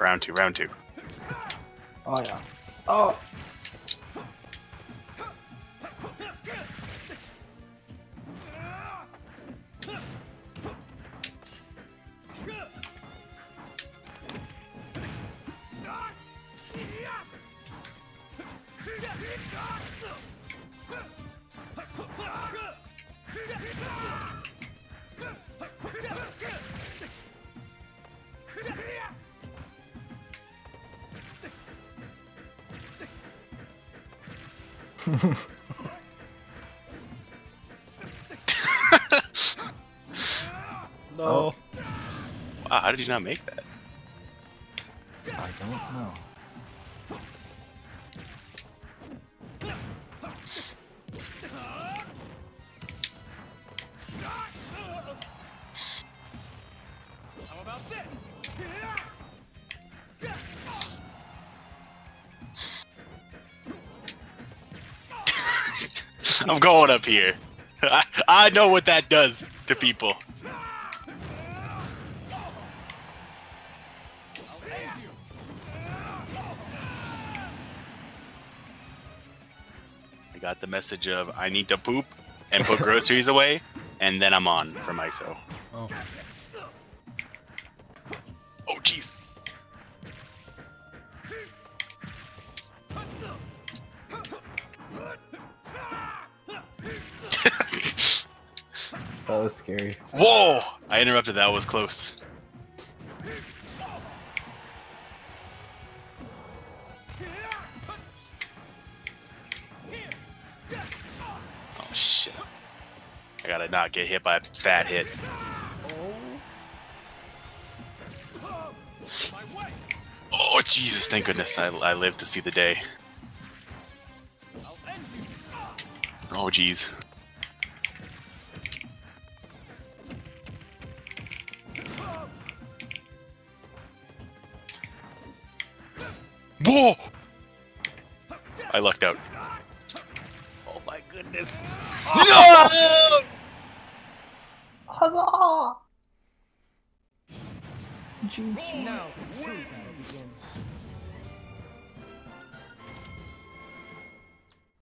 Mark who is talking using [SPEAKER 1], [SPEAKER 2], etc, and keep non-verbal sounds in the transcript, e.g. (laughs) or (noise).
[SPEAKER 1] Round two, round two.
[SPEAKER 2] Oh yeah. Oh. (laughs)
[SPEAKER 3] No. Oh.
[SPEAKER 1] Wow, how did you not make that?
[SPEAKER 2] I don't know.
[SPEAKER 4] How about this?
[SPEAKER 1] I'm going up here. I, (laughs) I know what that does to people.
[SPEAKER 4] I'll end you.
[SPEAKER 1] I got the message of I need to poop and put groceries (laughs) away, and then I'm on from ISO.
[SPEAKER 3] Oh.
[SPEAKER 1] Oh, jeez.
[SPEAKER 2] That was scary.
[SPEAKER 1] Whoa! I interrupted. That was close. Oh shit! I gotta not get hit by a fat hit. Oh Jesus! Thank goodness I, I lived to see the day. Oh jeez. Whoa! I lucked out.
[SPEAKER 3] Oh my goodness.
[SPEAKER 1] No!
[SPEAKER 2] Huzzah! GG.
[SPEAKER 4] Now